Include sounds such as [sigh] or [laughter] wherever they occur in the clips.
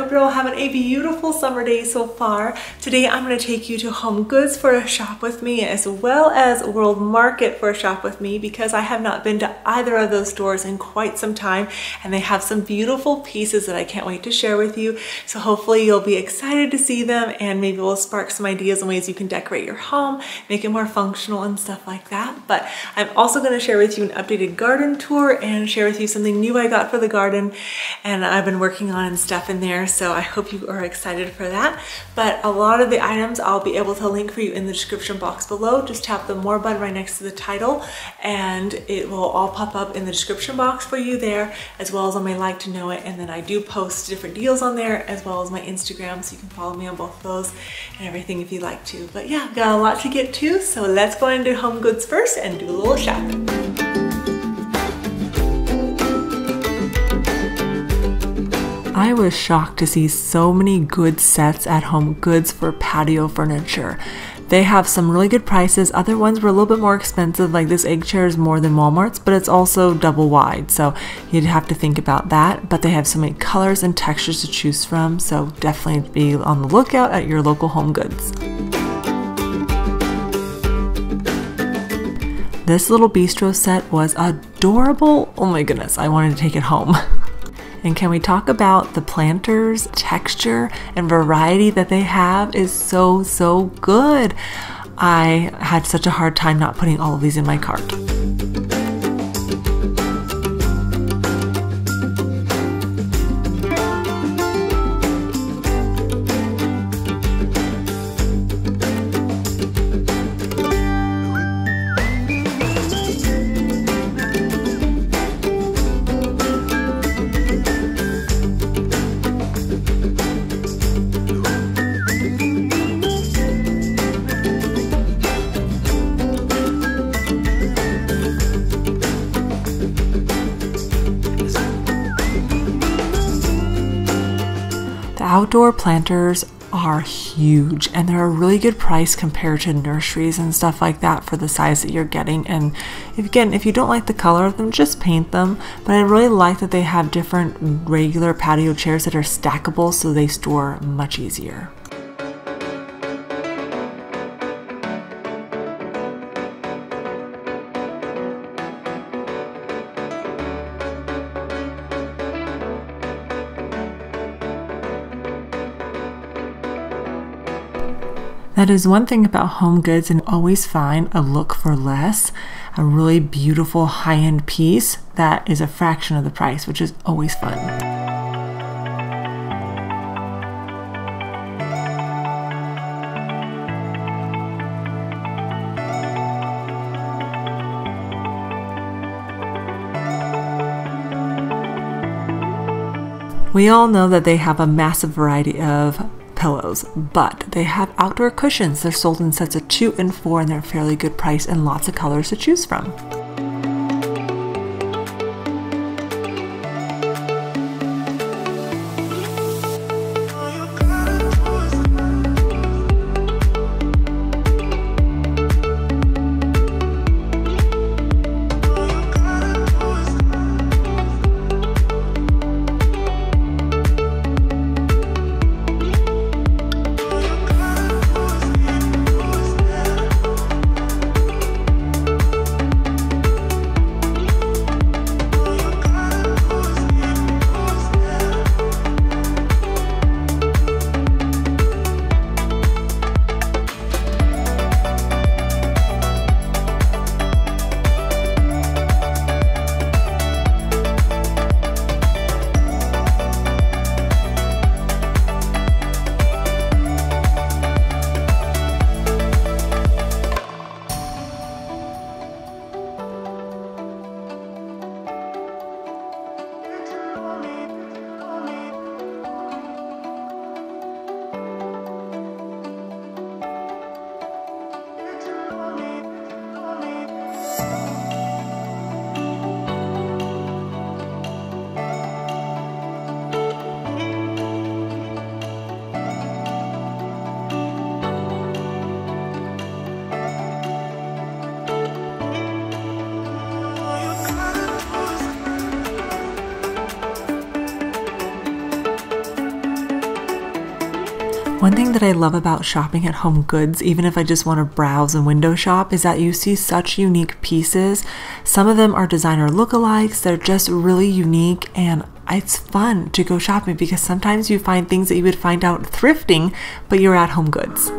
Hope you're all having a beautiful summer day so far. Today I'm going to take you to Home Goods for a shop with me as well as World Market for a shop with me because I have not been to either of those stores in quite some time and they have some beautiful pieces that I can't wait to share with you. So hopefully you'll be excited to see them and maybe we'll spark some ideas on ways you can decorate your home, make it more functional and stuff like that. But I'm also going to share with you an updated garden tour and share with you something new I got for the garden and I've been working on stuff in there. So I hope you are excited for that. But a lot of the items I'll be able to link for you in the description box below. Just tap the more button right next to the title and it will all pop up in the description box for you there as well as on my like to know it. And then I do post different deals on there as well as my Instagram. So you can follow me on both of those and everything if you like to. But yeah, got a lot to get to. So let's go into Home Goods first and do a little shopping. I was shocked to see so many good sets at Home Goods for patio furniture. They have some really good prices. Other ones were a little bit more expensive, like this egg chair is more than Walmart's, but it's also double wide, so you'd have to think about that. But they have so many colors and textures to choose from, so definitely be on the lookout at your local Home Goods. This little bistro set was adorable. Oh my goodness, I wanted to take it home. [laughs] And can we talk about the planters texture and variety that they have is so, so good. I had such a hard time not putting all of these in my cart. Outdoor planters are huge and they're a really good price compared to nurseries and stuff like that for the size that you're getting and again if you don't like the color of them just paint them but I really like that they have different regular patio chairs that are stackable so they store much easier. That is one thing about home goods and always find a look for less, a really beautiful high-end piece that is a fraction of the price, which is always fun. We all know that they have a massive variety of pillows, but they have outdoor cushions. They're sold in sets of two and four, and they're a fairly good price and lots of colors to choose from. Thing that I love about shopping at Home Goods, even if I just want to browse and window shop, is that you see such unique pieces. Some of them are designer lookalikes, they're just really unique, and it's fun to go shopping because sometimes you find things that you would find out thrifting, but you're at Home Goods.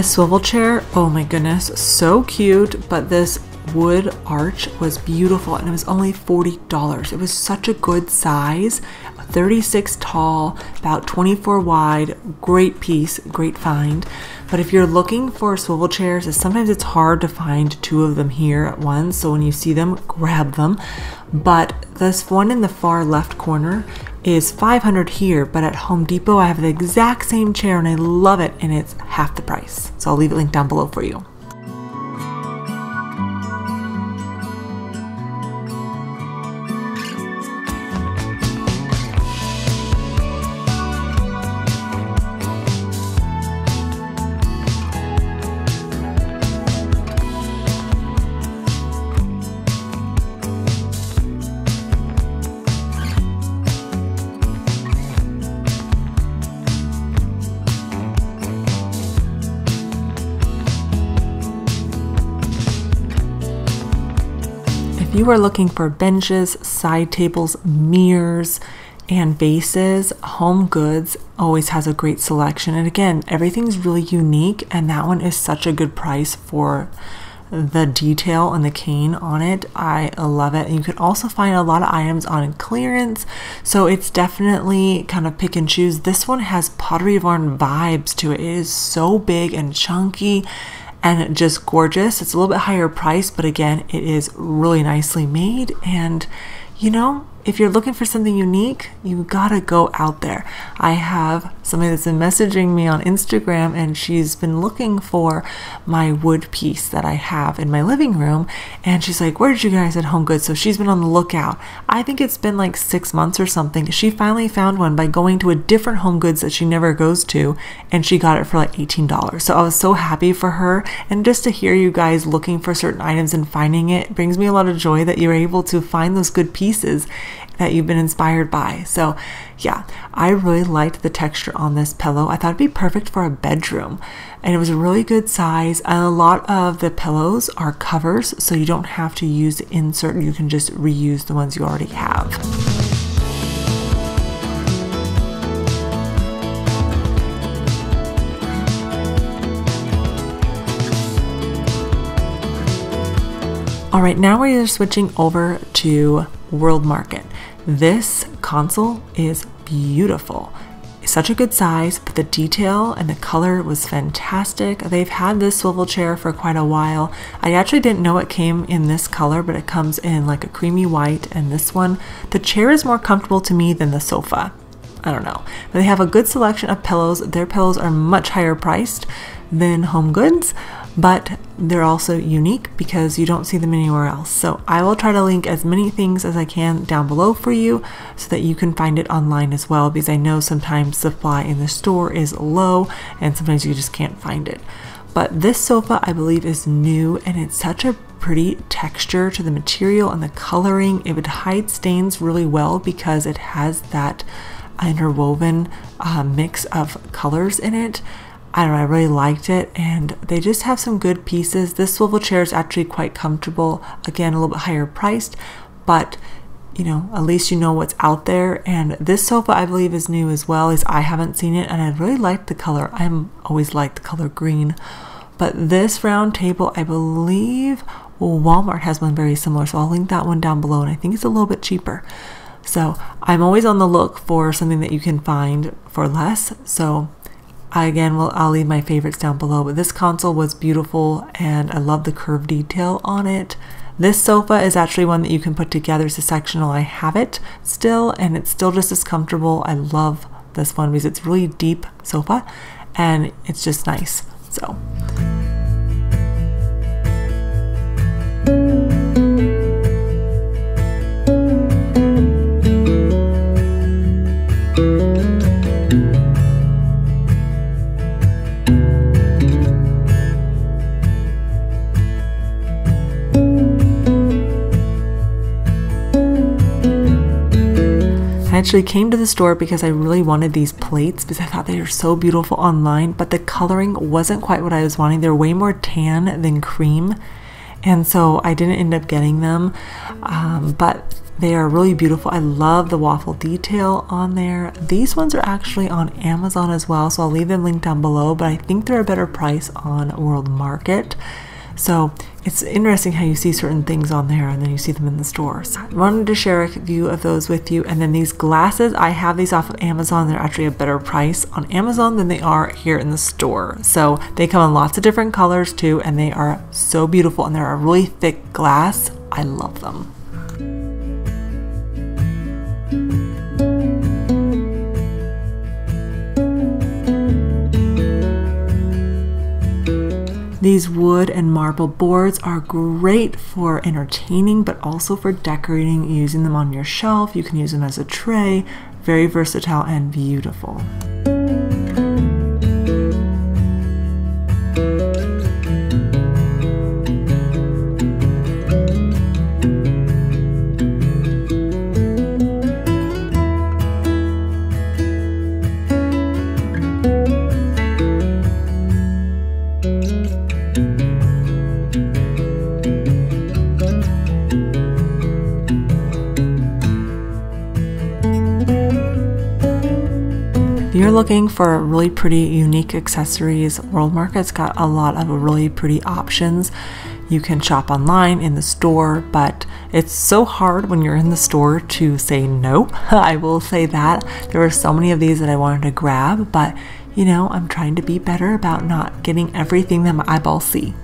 This swivel chair, oh my goodness, so cute, but this wood arch was beautiful and it was only $40. It was such a good size, 36 tall, about 24 wide, great piece, great find. But if you're looking for swivel chairs, sometimes it's hard to find two of them here at once. So when you see them, grab them. But this one in the far left corner is 500 here, but at Home Depot I have the exact same chair and I love it and it's half the price. So I'll leave a link down below for you. Are looking for benches, side tables, mirrors, and vases, Home Goods always has a great selection. And again, everything's really unique, and that one is such a good price for the detail and the cane on it. I love it. And you can also find a lot of items on clearance. So it's definitely kind of pick and choose. This one has Pottery Barn vibes to it. It is so big and chunky and just gorgeous. It's a little bit higher price, but again, it is really nicely made and you know, if you're looking for something unique, you gotta go out there. I have somebody that's been messaging me on Instagram and she's been looking for my wood piece that I have in my living room. And she's like, Where did you guys at Home Goods? So she's been on the lookout. I think it's been like six months or something. She finally found one by going to a different Home Goods that she never goes to and she got it for like $18. So I was so happy for her. And just to hear you guys looking for certain items and finding it brings me a lot of joy that you're able to find those good pieces that you've been inspired by. So, yeah, I really liked the texture on this pillow. I thought it'd be perfect for a bedroom. And it was a really good size. And a lot of the pillows are covers, so you don't have to use insert. You can just reuse the ones you already have. All right, now we're switching over to World Market. This console is beautiful. Such a good size, but the detail and the color was fantastic. They've had this swivel chair for quite a while. I actually didn't know it came in this color, but it comes in like a creamy white and this one. The chair is more comfortable to me than the sofa. I don't know. But they have a good selection of pillows. Their pillows are much higher priced than Home Goods, but they're also unique because you don't see them anywhere else. So I will try to link as many things as I can down below for you so that you can find it online as well because I know sometimes supply in the store is low and sometimes you just can't find it. But this sofa I believe is new and it's such a pretty texture to the material and the coloring. It would hide stains really well because it has that interwoven uh, mix of colors in it. I don't know, I really liked it and they just have some good pieces. This swivel chair is actually quite comfortable. Again, a little bit higher priced, but you know, at least you know what's out there. And this sofa I believe is new as well as I haven't seen it and I really like the color. I'm always liked the color green. But this round table I believe Walmart has one very similar, so I'll link that one down below, and I think it's a little bit cheaper. So I'm always on the look for something that you can find for less. So I again will I'll leave my favorites down below. But this console was beautiful and I love the curved detail on it. This sofa is actually one that you can put together as a sectional. I have it still and it's still just as comfortable. I love this one because it's really deep sofa and it's just nice. So actually came to the store because I really wanted these plates because I thought they were so beautiful online, but the coloring wasn't quite what I was wanting. They're way more tan than cream, and so I didn't end up getting them. Um, but they are really beautiful. I love the waffle detail on there. These ones are actually on Amazon as well, so I'll leave them linked down below, but I think they're a better price on World Market. So it's interesting how you see certain things on there and then you see them in the stores. I wanted to share a view of those with you. And then these glasses, I have these off of Amazon. They're actually a better price on Amazon than they are here in the store. So they come in lots of different colors too, and they are so beautiful and they're a really thick glass. I love them. These wood and marble boards are great for entertaining, but also for decorating, using them on your shelf. You can use them as a tray. Very versatile and beautiful. You're looking for really pretty unique accessories, World Market's got a lot of really pretty options. You can shop online in the store, but it's so hard when you're in the store to say no. [laughs] I will say that. There were so many of these that I wanted to grab, but you know, I'm trying to be better about not getting everything that my eyeballs see.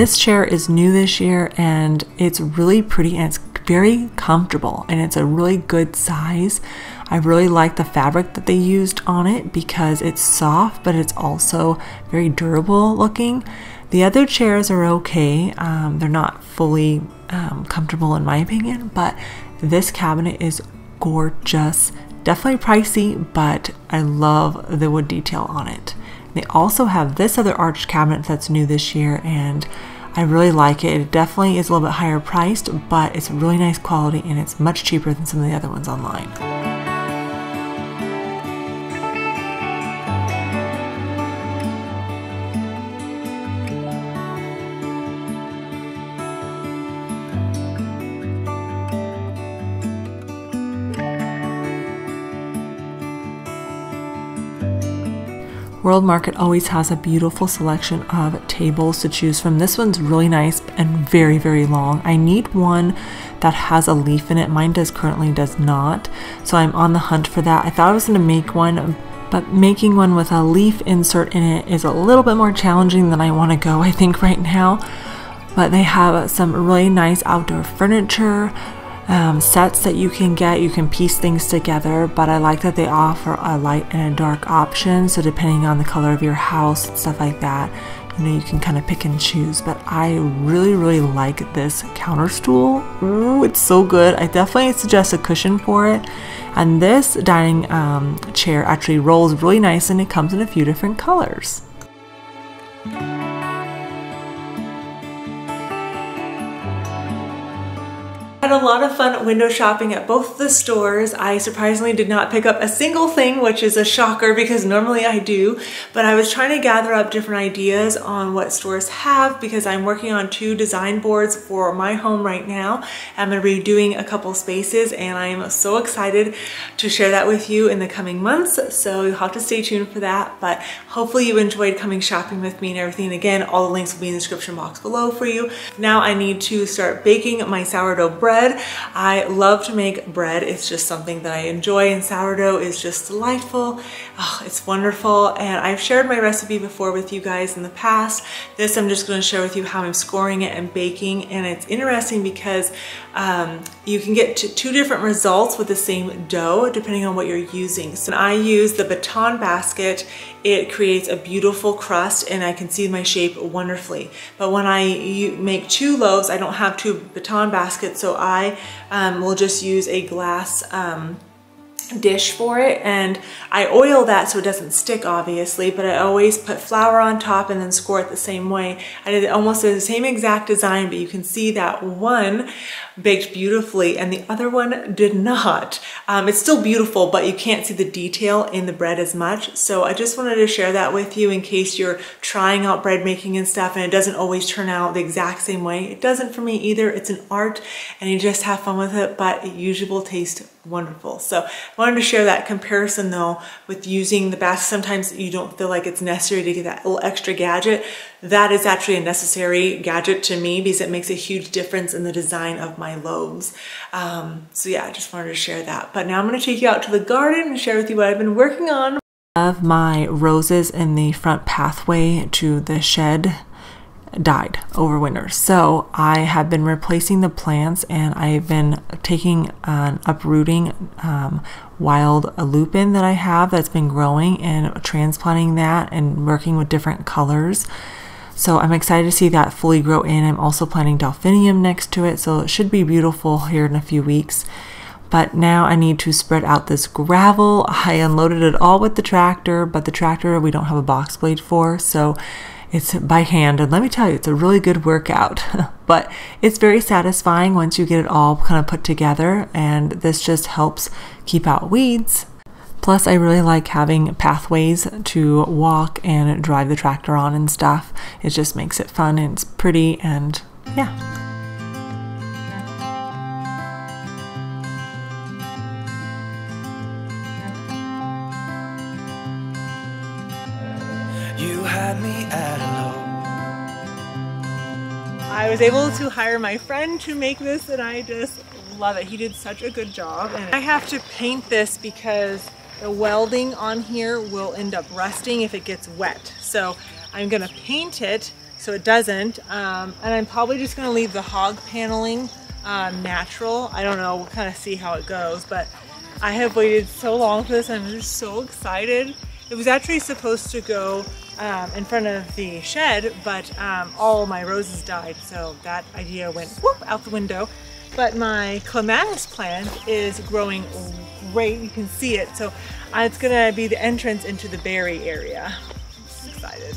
This chair is new this year and it's really pretty and it's very comfortable and it's a really good size. I really like the fabric that they used on it because it's soft but it's also very durable looking. The other chairs are okay. Um, they're not fully um, comfortable in my opinion, but this cabinet is gorgeous. Definitely pricey, but I love the wood detail on it. They also have this other arched cabinet that's new this year and I really like it. It definitely is a little bit higher priced, but it's really nice quality and it's much cheaper than some of the other ones online. World Market always has a beautiful selection of tables to choose from. This one's really nice and very, very long. I need one that has a leaf in it. Mine does currently does not. So I'm on the hunt for that. I thought I was going to make one, but making one with a leaf insert in it is a little bit more challenging than I want to go, I think, right now. But they have some really nice outdoor furniture, um, sets that you can get. You can piece things together, but I like that they offer a light and a dark option. So depending on the color of your house and stuff like that, you know, you can kind of pick and choose. But I really, really like this counter stool. Ooh, it's so good. I definitely suggest a cushion for it. And this dining um, chair actually rolls really nice and it comes in a few different colors. Had a lot of fun window shopping at both the stores. I surprisingly did not pick up a single thing, which is a shocker because normally I do, but I was trying to gather up different ideas on what stores have because I'm working on two design boards for my home right now. I'm gonna be doing a couple spaces and I am so excited to share that with you in the coming months. So you'll have to stay tuned for that, but hopefully you enjoyed coming shopping with me and everything. Again, all the links will be in the description box below for you. Now I need to start baking my sourdough bread bread. I love to make bread. It's just something that I enjoy and sourdough is just delightful. Oh, it's wonderful. And I've shared my recipe before with you guys in the past. This I'm just gonna share with you how I'm scoring it and baking. And it's interesting because um, you can get two different results with the same dough depending on what you're using. So I use the banneton basket it creates a beautiful crust and I can see my shape wonderfully. But when I make two loaves, I don't have two banneton baskets, so I um, will just use a glass um, dish for it and I oil that so it doesn't stick obviously but I always put flour on top and then score it the same way. I did almost the same exact design but you can see that one baked beautifully and the other one did not. Um, it's still beautiful but you can't see the detail in the bread as much so I just wanted to share that with you in case you're trying out bread making and stuff and it doesn't always turn out the exact same way. It doesn't for me either. It's an art and you just have fun with it but it usually will taste wonderful. So I wanted to share that comparison though with using the basket. Sometimes you don't feel like it's necessary to get that little extra gadget. That is actually a necessary gadget to me because it makes a huge difference in the design of my loaves. Um, so yeah, I just wanted to share that. But now I'm gonna take you out to the garden and share with you what I've been working on. Of my roses in the front pathway to the shed died over winter. So I have been replacing the plants and I've been taking an uprooting um, wild lupin that I have that's been growing and transplanting that and working with different colors. So I'm excited to see that fully grow in. I'm also planting delphinium next to it, so it should be beautiful here in a few weeks. But now I need to spread out this gravel. I unloaded it all with the tractor, but the tractor we don't have a box blade for, so it's by hand, and let me tell you, it's a really good workout. [laughs] but it's very satisfying once you get it all kind of put together, and this just helps keep out weeds. Plus, I really like having pathways to walk and drive the tractor on and stuff. It just makes it fun and it's pretty, and yeah. I was able to hire my friend to make this and I just love it. He did such a good job. And I have to paint this because the welding on here will end up rusting if it gets wet. So I'm gonna paint it so it doesn't. Um, and I'm probably just gonna leave the hog paneling uh, natural. I don't know, we'll kind of see how it goes, but I have waited so long for this. I'm just so excited. It was actually supposed to go um, in front of the shed, but um, all my roses died, so that idea went whoop out the window. But my clematis plant is growing great. You can see it. So uh, it's gonna be the entrance into the berry area. I'm excited.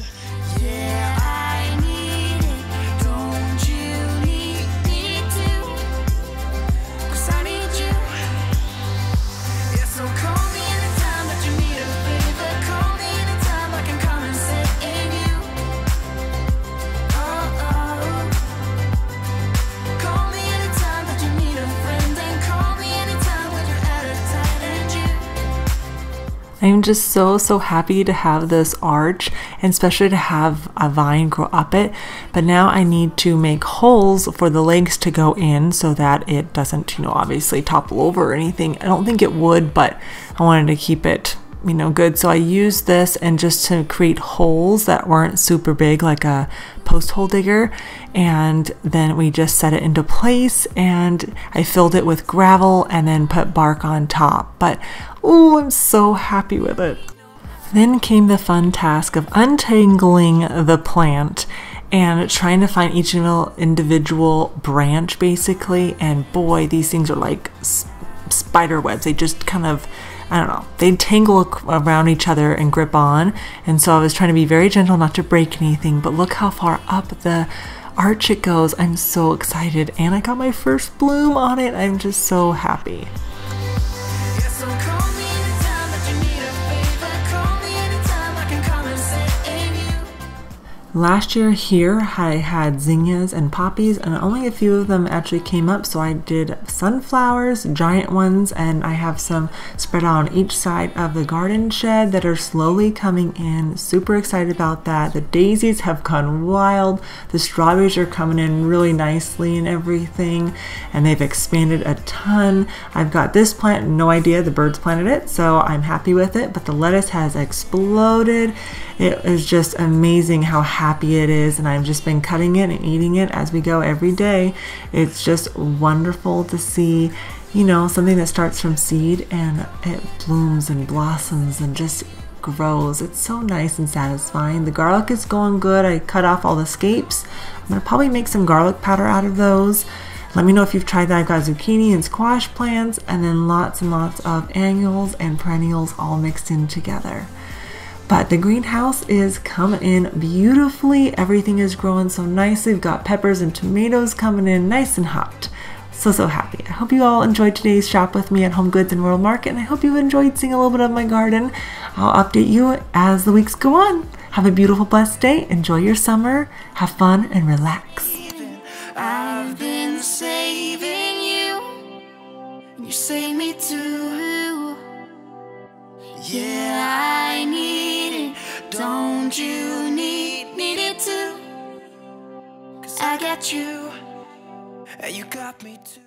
I'm just so, so happy to have this arch and especially to have a vine grow up it. But now I need to make holes for the legs to go in so that it doesn't, you know, obviously topple over or anything. I don't think it would, but I wanted to keep it you know good. So I used this and just to create holes that weren't super big like a post hole digger. And then we just set it into place and I filled it with gravel and then put bark on top. But oh I'm so happy with it. Then came the fun task of untangling the plant and trying to find each individual branch basically. And boy these things are like spider webs. They just kind of I don't know, they tangle around each other and grip on. And so I was trying to be very gentle not to break anything, but look how far up the arch it goes. I'm so excited. And I got my first bloom on it. I'm just so happy. Last year here I had zinnias and poppies and only a few of them actually came up so I did sunflowers, giant ones, and I have some spread out on each side of the garden shed that are slowly coming in. Super excited about that. The daisies have gone wild. The strawberries are coming in really nicely and everything and they've expanded a ton. I've got this plant, no idea the birds planted it so I'm happy with it but the lettuce has exploded. It is just amazing how happy it is and I've just been cutting it and eating it as we go every day. It's just wonderful to see, you know, something that starts from seed and it blooms and blossoms and just grows. It's so nice and satisfying. The garlic is going good. I cut off all the scapes. I'm to probably make some garlic powder out of those. Let me know if you've tried that. I've got zucchini and squash plants and then lots and lots of annuals and perennials all mixed in together. But the greenhouse is coming in beautifully. Everything is growing so nicely. We've got peppers and tomatoes coming in nice and hot. So, so happy. I hope you all enjoyed today's shop with me at Home Goods and World Market, and I hope you enjoyed seeing a little bit of my garden. I'll update you as the weeks go on. Have a beautiful, blessed day. Enjoy your summer. Have fun and relax. I've been saving you. You me too. Yeah, I need. Don't you need, need it too? Cause I got you, and you got me too.